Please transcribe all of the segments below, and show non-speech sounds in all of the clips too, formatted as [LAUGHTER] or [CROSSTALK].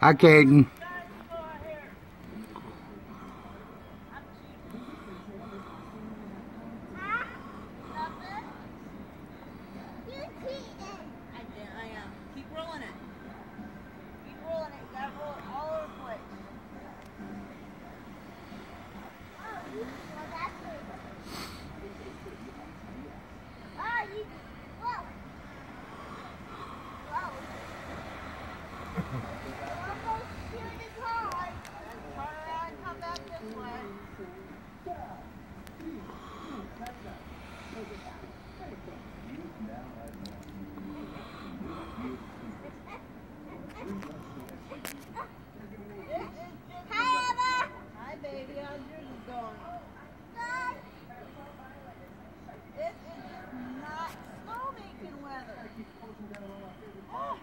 Hi, Caden. I did, I am. Keep rolling it. Keep rolling it. You gotta roll it all over the place. Turn around and come back this way. Hi, baby. How's yours going? This is just not snowmaking weather. Oh.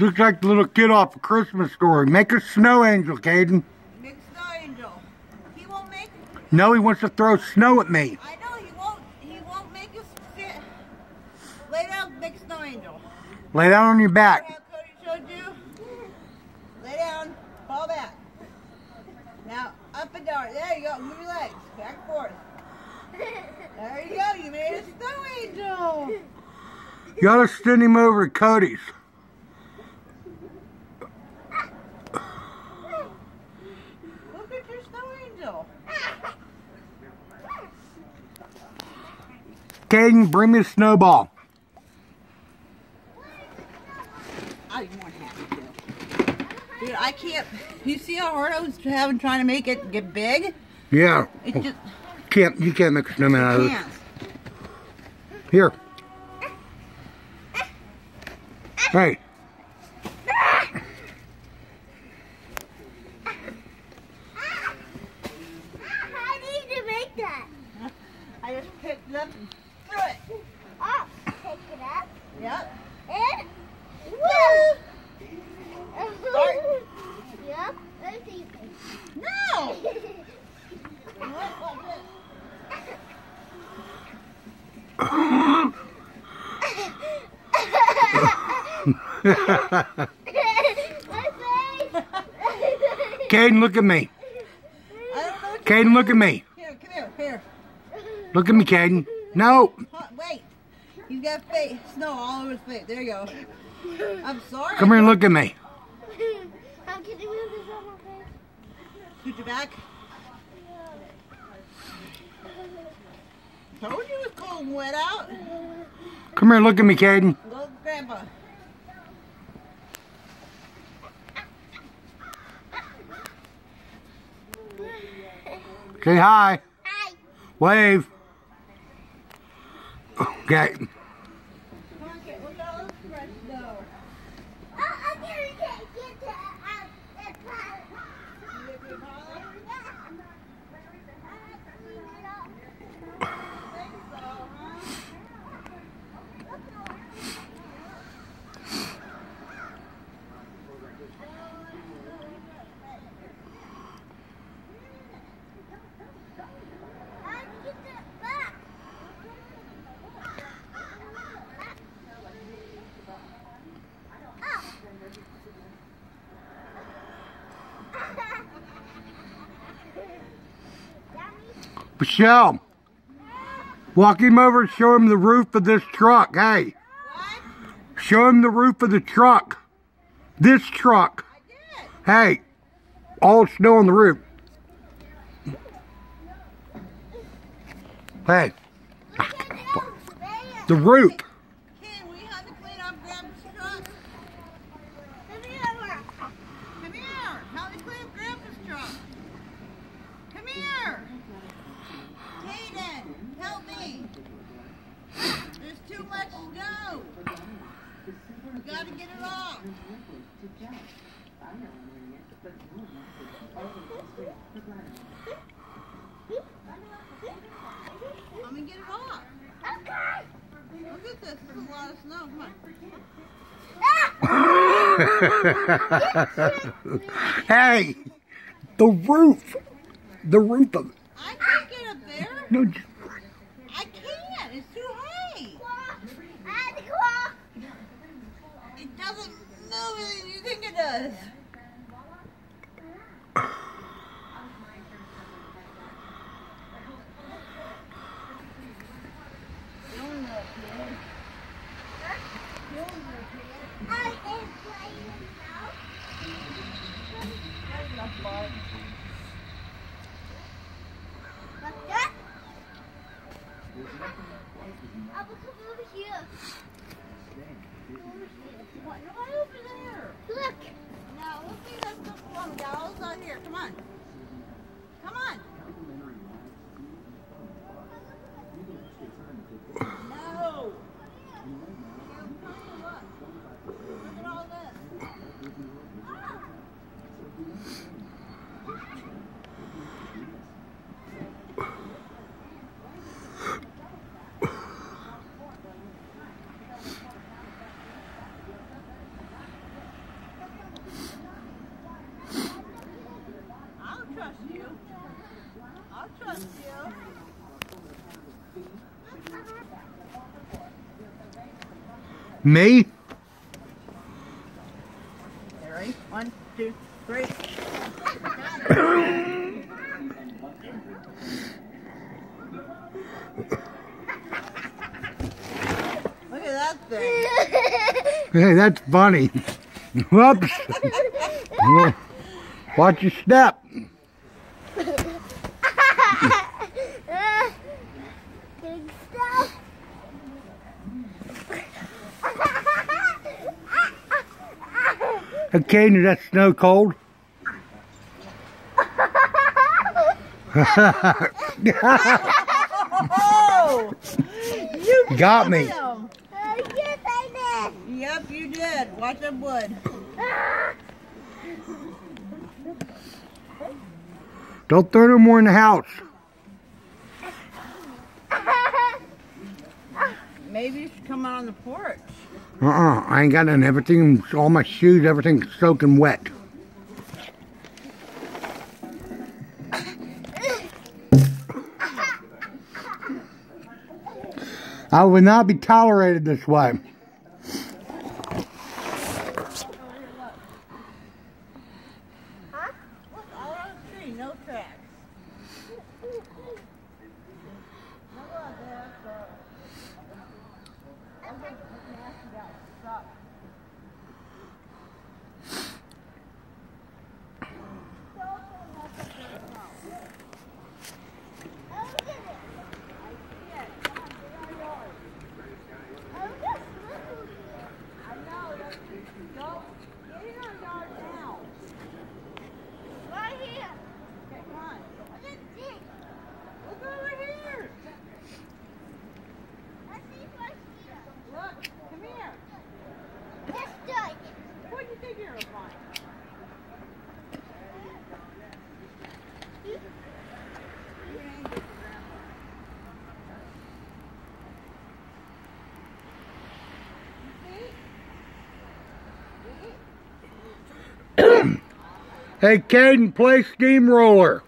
You look like the little kid off a Christmas story. Make a snow angel, Caden. Big snow angel. He won't make. No, he wants to throw snow at me. I know he won't. He won't make us sit. Lay down, big snow angel. Lay down on your back. How Cody showed you. Lay down. Fall back. Now up and down. There you go. Move your legs. Back and forth. There you go. You made a snow angel. You ought to send him over to Cody's. Look at your snow angel. Caden, bring me a snowball. I didn't want to to. Dude, I can't. You see how hard I was having trying to make it get big? Yeah. It just Can't you can't make a snowman out of can't. Here. Hey. I just picked it up and threw it. Yep. No. What was it? [LAUGHS] Caden, look at me. I don't know what Caden, look at me. Here, come here, here. Look at me, Caden. No. Wait. He's got face, snow all over his face. There you go. I'm sorry. Come here and look at me. How can you move this on my face? Scoot your back. Told you it was cold and wet out. Come here and look at me, Caden. Go, Grandpa. Say hi. Hi. Wave. Okay. Come on, kid. Look at all this fresh snow. Oh, I'm gonna take it to uh, the park. You live in Holland? Think so, huh? How'd you get that back? Oh. Michelle. Walk him over and show him the roof of this truck. Hey. What? Show him the roof of the truck. This truck. I did. Hey. All snow on the roof. Hey. The roof. Kid, we have to clean up Grandpa's truck. Come here. Come here. Help me clean up Grandpa's truck. Come here. Caden, help me. There's too much snow. We gotta get it off. Let me get it off. Okay. Look at this. This is a lot of snow. Come on. [LAUGHS] hey, the roof. The roof of I can't get up there. no. j- I can't. It's too high. And claw. It doesn't move as you think it does. I am playing now. Like that? I will come over here. What? Right over there. Look. Now, let's see this little one, gals. Out here. Come on. Come on. No. Look at all this. I'll trust you. I'll trust you. Me? Okay, ready? One, two, three. Look at that thing. Hey, that's funny. [LAUGHS] Whoops. [LAUGHS] Watch your step. Big stuff. Okay, is that snow cold? Oh! [LAUGHS] You Got me. him. Uh, yes, I Yep, you did. Watch them wood. Don't throw no more in the house. Maybe you should come out on the porch. Uh-uh. I ain't got none. Everything, all my shoes, everything's soaking wet. I would not be tolerated this way. huh? Look, all around the tree, no tracks. Look at that. uh, I'm gonna nasty out. Stop. Oh, look at it. Yeah, come on, get out of yard. Oh, look, look. I know, that's, go, get in our yard now. Right here. Okay, come on. Look at this. Look over here. I see it right here. Look, come here. Let's do it. What do you think you're gonna find? Hey, Caden, play steamroller.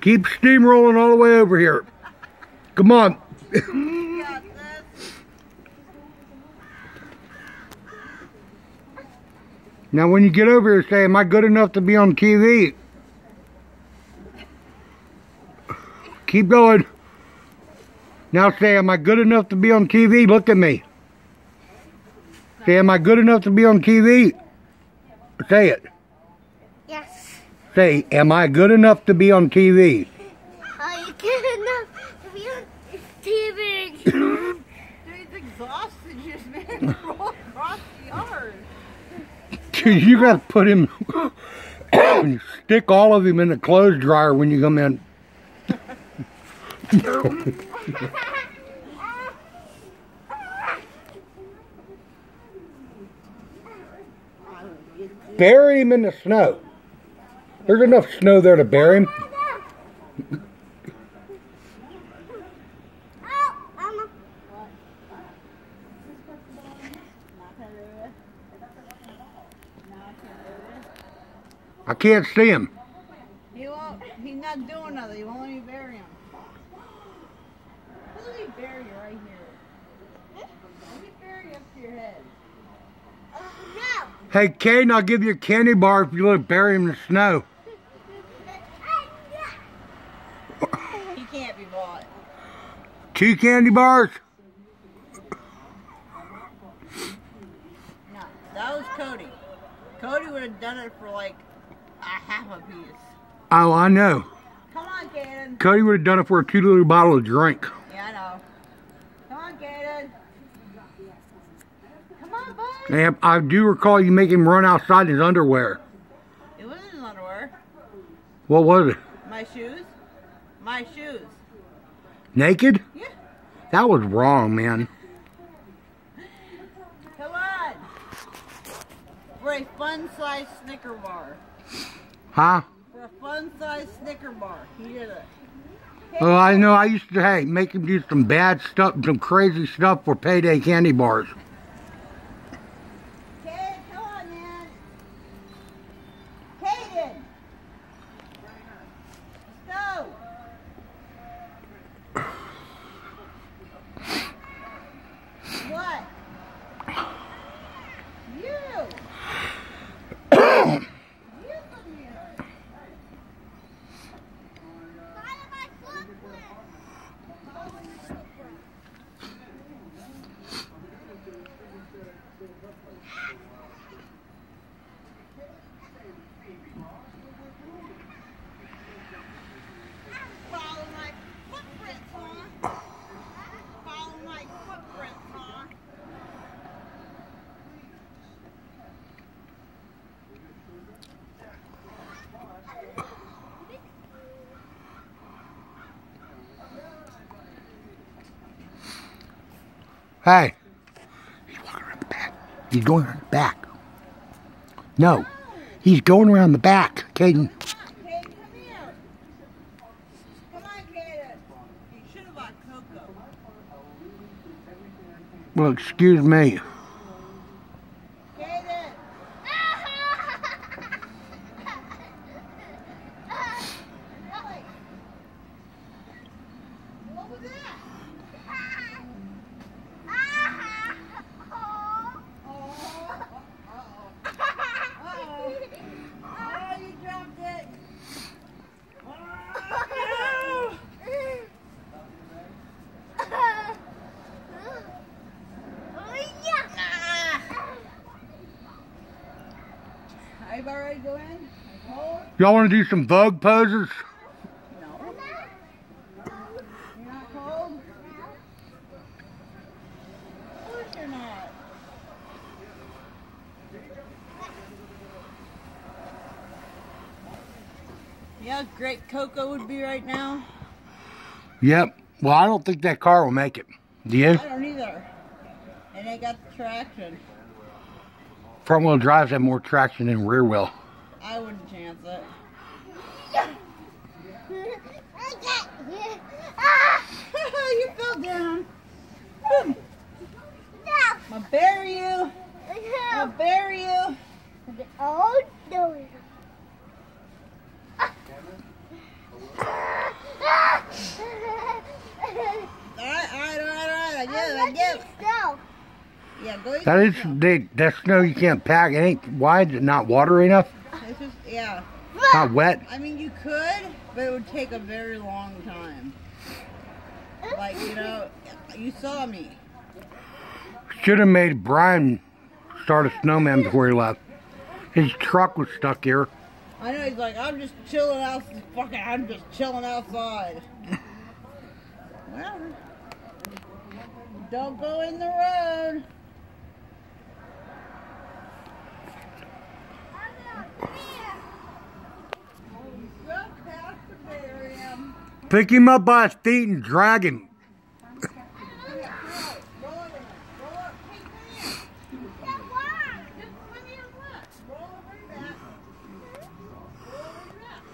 Keep steamrolling all the way over here. Come on. Now, when you get over here, say, am I good enough to be on TV? Keep going. Now say, am I good enough to be on TV? Look at me. Say, am I good enough to be on TV? Say it. Yes. Say, am I good enough to be on TV? Are you good enough to be on TV? Dude, [COUGHS] he's exhausted just man roll [LAUGHS] across the yard. you gotta put him, [COUGHS] stick all of him in the clothes dryer when you come in. [LAUGHS] [LAUGHS] Bury him in the snow. There's enough snow there to bury him. I can't see him. He won't. He's not doing nothing. He won't let me bury him. Let me bury you right here. Let me bury you up to your head. Oh, no. Hey, Caden, I'll give you a candy bar if you let bury him in the snow. He can't be bought. Two candy bars? No, that was Cody. Cody would have done it for like a half a piece. Oh, I know. Come on, Caden. Cody would have done it for a two liter bottle of drink. Yeah, I know. Come on, Caden. Come on, bud. And I do recall you make him run outside in his underwear. It wasn't his underwear. What was it? My shoes. My shoes. Naked? Yeah. That was wrong, man. Come on. For a fun size Snicker bar. Huh? For a fun size Snicker bar. He did it. Well, I know I used to, hey, make him do some bad stuff, some crazy stuff for payday candy bars. Caden, come on, man. Caden. Let's go. What? You. you come here. Follow my footprints, huh? Follow my footprints, huh? Hey. He's walking around the back. He's going around the back. No. He's going around the back, Caden. Well, excuse me. Caden. Really? What was that? Oh. Uh-oh. Uh-oh. Oh, you dropped it. Oh, no. Ah. Are you about ready to go in? Cold? Y'all want to do some Vogue poses? No. You're not cold? Of course you're not. You know how great Coco would be right now? Yep. Well, I don't think that car will make it. Do you? I don't either. And they got the traction. Front wheel drives have more traction than rear wheel. I wouldn't chance it. [LAUGHS] you fell down. Boom. I'll bury you. I'll bury you. Oh, no. No. Yeah, go eat. That is, they, that snow you can't pack. It ain't, why is it not watery enough? It's just, yeah. Not wet? I mean, you could, but it would take a very long time. Like, you know, you saw me. Should have made Brian start a snowman before he left. His truck was stuck here. I know he's like, I'm just chilling out. Fucking, I'm just chilling outside. well, don't go in the road. Go past the bury him. Pick him up by his feet and drag him. Roll over. Roll up. Hey, come here. Just come here and look. Roll over your back. Roll over your back.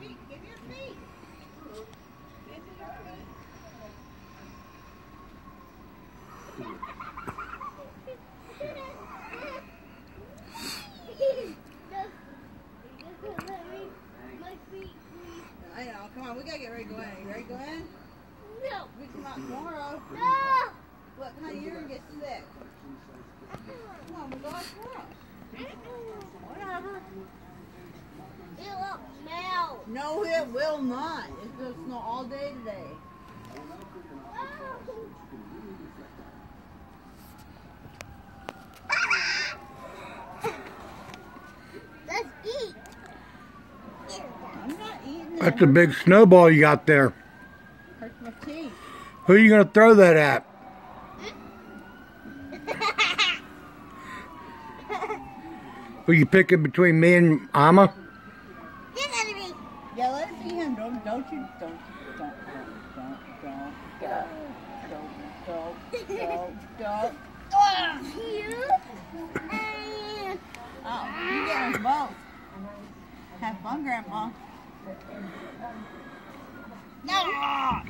Feet. Give me your feet. Give me your feet. I know. Come on. We gotta get ready to go in. You ready to go in? No. We come out tomorrow. No. Look, honey, you're gonna get sick. Come on, we'll go out tomorrow. Whatever. It won't melt. No, it will not. It's gonna snow all day today. Let's eat. I'm not eating it. That's a big snowball you got there. Hurts my teeth. Who are you going to throw that at? Who you picking between me and Amma? You're gonna be. Yeah, let it be him. Don't, don't you, don't, don't, don't, don't, don't, don't, don't, don't, don't. You and Oh, you get them both. Have fun, Grandpa. No. Ah!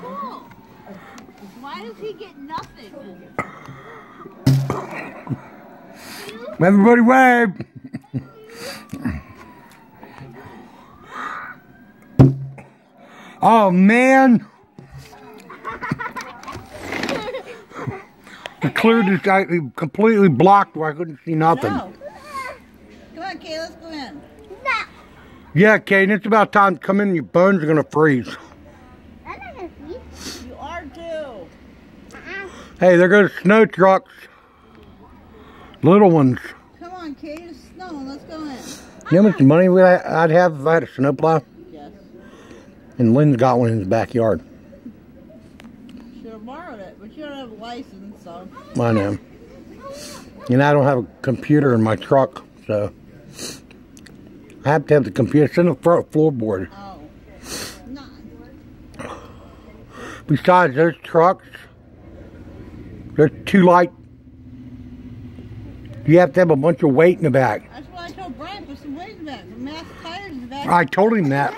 Cool. Why does [LAUGHS] he get nothing? Everybody wave. [LAUGHS] oh man. I cleared this I completely blocked where I couldn't see nothing. No. Come on, Kay, let's go in. No. Yeah, Kate, it's about time to come in. Your bones are gonna freeze. I'm not gonna feed. You are too. Uh-uh. Hey, there goes snow trucks. Little ones. Come on, Kay, it's snowing. Let's go in. You know how much money would I, I'd have if I had a snowplow? Yes. And Lynn's got one in his backyard. Borrowed it, but you don't have a license, so. I know. And I don't have a computer in my truck, so I have to have the computer. It's in the front floorboard. Oh. Not. Besides, those trucks, they're too light. You have to have a bunch of weight in the back. That's what I told Brian. Put some weight in the back. Mass tires in the back. I told him that.